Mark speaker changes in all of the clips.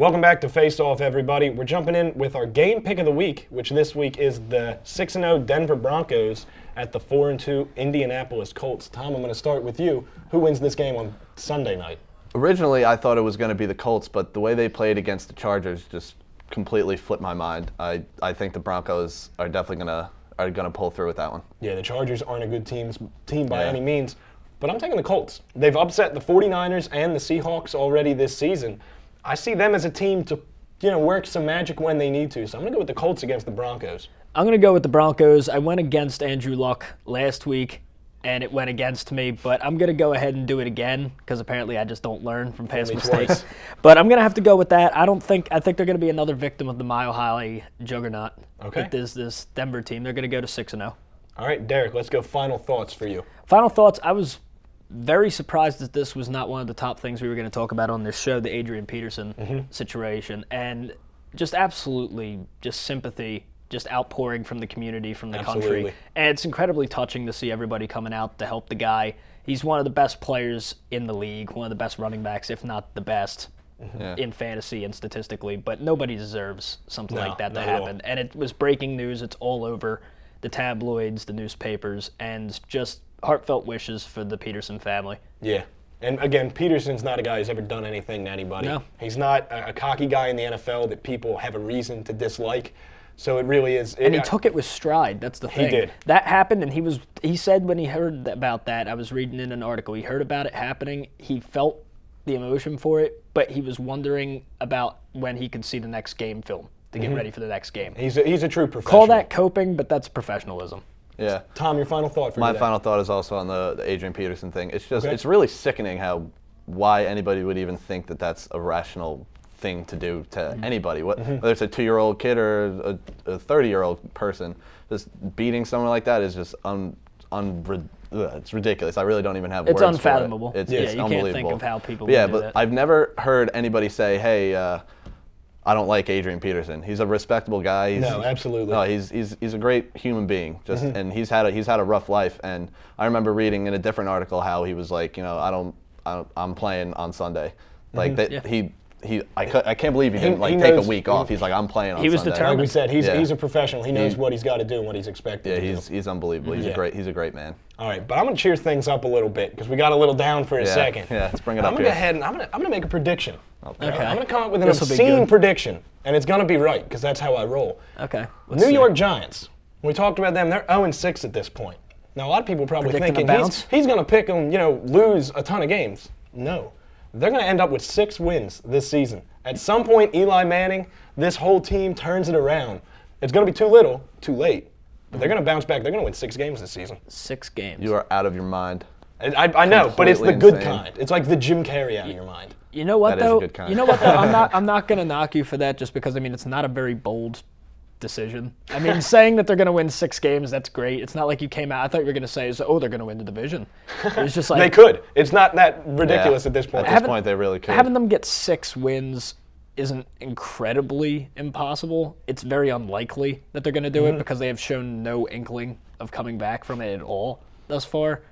Speaker 1: Welcome back to Face Off, everybody. We're jumping in with our game pick of the week, which this week is the 6 0 Denver Broncos at the 4 2 Indianapolis Colts. Tom, I'm going to start with you. Who wins this game on Sunday night?
Speaker 2: Originally, I thought it was going to be the Colts, but the way they played against the Chargers just completely flipped my mind. I, I think the Broncos are definitely going to are going to pull through with that one.
Speaker 1: Yeah, the Chargers aren't a good team, team by
Speaker 2: Yeah.
Speaker 1: any means, but I'm taking the Colts. They've upset the 49ers and the Seahawks already this season. I see them as a team to, you know, work some magic when they need to. So I'm going to go with the Colts against the Broncos.
Speaker 3: I'm going to go with the Broncos. I went against Andrew Luck last week, and it went against me, but I'm going to go ahead and do it again because apparently I just don't learn from past mistakes. But I'm going to have to go with that. I don't think I think they're going to be another victim of the Mile High juggernaut.
Speaker 1: Okay.
Speaker 3: That is this Denver team. They're going to go to 6 and oh. 0.
Speaker 1: All right, Derek, let's go final thoughts for you.
Speaker 3: Final thoughts. I was very surprised that this was not one of the top things we were going to talk about on this show, the Adrian Peterson
Speaker 1: Mm-hmm.
Speaker 3: situation, and just absolutely just sympathy, just outpouring from the community, from the
Speaker 1: Absolutely.
Speaker 3: country, and it's incredibly touching to see everybody coming out to help the guy. He's one of the best players in the league, one of the best running backs, if not the best.
Speaker 2: Yeah.
Speaker 3: In fantasy and statistically, but nobody deserves something
Speaker 1: No,
Speaker 3: like that to
Speaker 1: not at all.
Speaker 3: happen. And it was breaking news. It's all over the tabloids, the newspapers, and just heartfelt wishes for the Peterson family.
Speaker 1: Yeah. And again, Peterson's not a guy who's ever done anything to anybody.
Speaker 3: No.
Speaker 1: He's not a, cocky guy in the NFL that people have a reason to dislike. So it really is.
Speaker 3: And he
Speaker 1: it-
Speaker 3: took it with stride. That's the thing.
Speaker 1: He did.
Speaker 3: That happened, and he was. He said when he heard about that, I was reading in an article. He heard about it happening. He felt the emotion for it, but he was wondering about when he could see the next game film to get mm-hmm. ready for the next game.
Speaker 1: He's a, he's a true professional.
Speaker 3: Call that coping, but that's professionalism.
Speaker 2: Yeah.
Speaker 1: Tom, your final thought for
Speaker 2: My
Speaker 1: today.
Speaker 2: final thought is also on the, the Adrian Peterson thing. It's just
Speaker 1: Okay.
Speaker 2: it's really sickening how why anybody would even think that that's a rational thing to do to
Speaker 1: Mm-hmm.
Speaker 2: anybody. What, Whether it's a two-year-old kid or a, a 30-year-old person, just beating someone like that is just un, un ugh, it's ridiculous. I really don't even have
Speaker 3: It's
Speaker 2: words for it.
Speaker 3: unfathomable.
Speaker 2: It's,
Speaker 3: Yeah,
Speaker 2: it's
Speaker 3: you can't think
Speaker 2: unbelievable.
Speaker 3: of how people
Speaker 2: But yeah,
Speaker 3: do
Speaker 2: but
Speaker 3: that.
Speaker 2: I've never heard anybody say, "Hey." Uh, I don't like Adrian Peterson. He's a respectable guy. He's,
Speaker 1: No, absolutely.
Speaker 2: No, he's he's he's a great human being. Just mm-hmm. and he's had a he's had a rough life. And I remember reading in a different article how he was like, you know, I don't, I don't I'm playing on Sunday. Mm-hmm. Like that
Speaker 3: Yeah.
Speaker 2: he he I, I can't believe he didn't like
Speaker 1: he
Speaker 2: take
Speaker 1: knows-
Speaker 2: a week off. He's like I'm playing on
Speaker 3: He was
Speaker 2: Sunday.
Speaker 1: Like we said, he's,
Speaker 2: Yeah.
Speaker 1: he's a professional. He knows
Speaker 2: He-
Speaker 1: what he's got to do and what he's expected
Speaker 2: Yeah,
Speaker 1: to
Speaker 2: he's
Speaker 1: do.
Speaker 2: he's unbelievable. He's
Speaker 1: Yeah.
Speaker 2: a great he's a great man.
Speaker 1: All right, but I'm going to cheer things up a little bit because we got a little down for a
Speaker 2: Yeah,
Speaker 1: second.
Speaker 2: yeah, let's bring it
Speaker 1: I'm
Speaker 2: up
Speaker 1: gonna go ahead and I'm going to I'm going to make a prediction.
Speaker 2: Okay.
Speaker 3: Okay.
Speaker 1: I'm going to come up with an
Speaker 3: This'll
Speaker 1: obscene prediction, and it's going to be right because that's how I roll.
Speaker 3: Okay. let's
Speaker 1: New
Speaker 3: see.
Speaker 1: York Giants. We talked about them. They're 0 6 at this point. Now, a lot of people are probably
Speaker 3: Predicting
Speaker 1: thinking he's, he's going to pick them, you know, lose a ton of games. No. They're going to end up with six wins this season. At some point, Eli Manning, this whole team turns it around. It's going to be too little, too late. But they're mm-hmm. going to bounce back. They're going to win six games this season.
Speaker 3: Six games.
Speaker 2: You are out of your mind.
Speaker 1: I, I, I know, but it's the good
Speaker 2: insane.
Speaker 1: kind. It's like the Jim Carrey out of your mind.
Speaker 3: You know what
Speaker 2: That is a
Speaker 3: though?
Speaker 2: good kind.
Speaker 3: You know what though? I'm not. I'm not gonna knock you for that just because I mean it's not a very bold decision. I mean saying that they're gonna win six games, that's great. It's not like you came out. I thought you were gonna say, "Oh, they're gonna win the division." It was just like
Speaker 1: They could. It's not that ridiculous
Speaker 2: Yeah.
Speaker 1: at this point.
Speaker 2: At this
Speaker 3: Having-
Speaker 2: point, they really could.
Speaker 3: having them get six wins isn't incredibly impossible. It's very unlikely that they're gonna do
Speaker 1: Mm-hmm.
Speaker 3: it because they have shown no inkling of coming back from it at all thus far.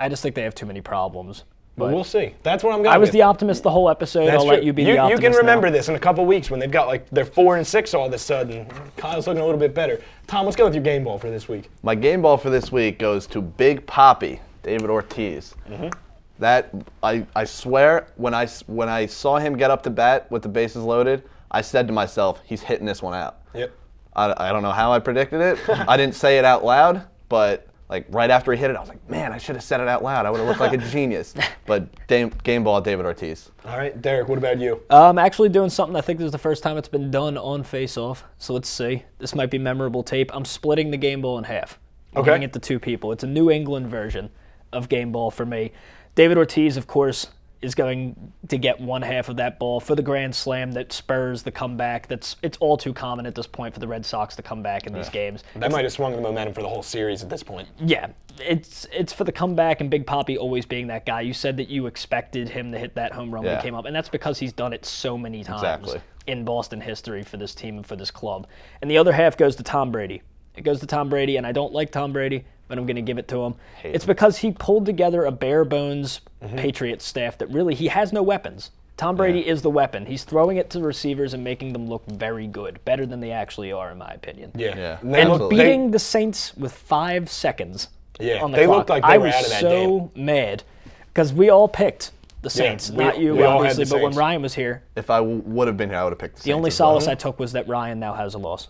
Speaker 3: I just think they have too many problems.
Speaker 1: but we'll see. That's what I'm going
Speaker 3: I was
Speaker 1: with.
Speaker 3: the optimist the whole episode.
Speaker 1: That's
Speaker 3: I'll
Speaker 1: true.
Speaker 3: let you be
Speaker 1: you,
Speaker 3: the optimist.
Speaker 1: You can
Speaker 3: now.
Speaker 1: remember this in a couple weeks when they've got like they're four and six all of a sudden. Kyle's looking a little bit better. Tom, let's go with your game ball for this week.
Speaker 2: My game ball for this week goes to Big Papi, David Ortiz.
Speaker 1: Mm-hmm.
Speaker 2: That I, I swear when I s- when I saw him get up to bat with the bases loaded, I said to myself, he's hitting this one out.
Speaker 1: Yep.
Speaker 2: I, I don't know how I predicted it. I didn't say it out loud, but like right after he hit it, I was like, man, I should have said it out loud. I would have looked like a genius. But game, game ball, David Ortiz.
Speaker 1: All right, Derek. What about you?
Speaker 3: I'm actually doing something. I think this is the first time it's been done on Face Off. So let's see. This might be memorable tape. I'm splitting the game ball in half. I'm
Speaker 1: Okay.
Speaker 3: Giving it to two people. It's a New England version of game ball for me. David Ortiz, of course, is going to get one half of that ball for the grand slam that spurs the comeback. That's it's all too common at this point for the Red Sox to come back in these games.
Speaker 1: That might have swung the momentum for the whole series at this point.
Speaker 3: Yeah, it's it's for the comeback and Big Papi always being that guy. You said that you expected him to hit that home run when
Speaker 2: Yeah.
Speaker 3: he came up, and that's because he's done it so many times
Speaker 2: Exactly.
Speaker 3: in Boston history for this team and for this club. And the other half goes to Tom Brady. It goes to Tom Brady, and I don't like Tom Brady, but I'm going to give it to him. it's because he pulled together a bare bones mm-hmm. Patriots staff that really he has no weapons. Tom Brady is the weapon. He's throwing it to receivers and making them look very good, better than they actually are, in my opinion.
Speaker 1: Yeah.
Speaker 2: Yeah.
Speaker 1: And they
Speaker 3: And
Speaker 1: look-
Speaker 2: Absolutely.
Speaker 1: they-
Speaker 3: beating the Saints with five seconds
Speaker 1: Yeah,
Speaker 3: on the
Speaker 1: they
Speaker 3: clock.
Speaker 1: looked like they
Speaker 3: I
Speaker 1: were
Speaker 3: was
Speaker 1: out of that
Speaker 3: so mad because we all picked the Saints,
Speaker 1: we-
Speaker 3: not you,
Speaker 1: we all had
Speaker 3: obviously.
Speaker 1: the
Speaker 3: But when Ryan was here,
Speaker 2: If I w- would have been here, I would have picked the Saints.
Speaker 3: the only
Speaker 2: Saints as well.
Speaker 3: solace I took was that Ryan now has a loss.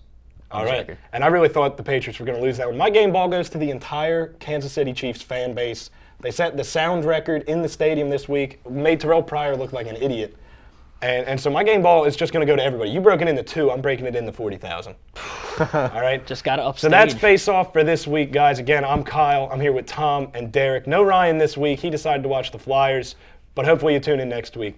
Speaker 1: All
Speaker 3: his
Speaker 1: right.
Speaker 3: record.
Speaker 1: And I really thought the Patriots were going to lose that one. My game ball goes to the entire Kansas City Chiefs fan base. They set the sound record in the stadium this week, made Terrell Pryor look like an idiot. And, and so my game ball is just going to go to everybody. You broke it into two. I'm breaking it into 40,000. All right.
Speaker 3: Just got to upstage.
Speaker 1: So that's face off for this week, guys. Again, I'm Kyle. I'm here with Tom and Derek. No Ryan this week. He decided to watch the Flyers, but hopefully you tune in next week.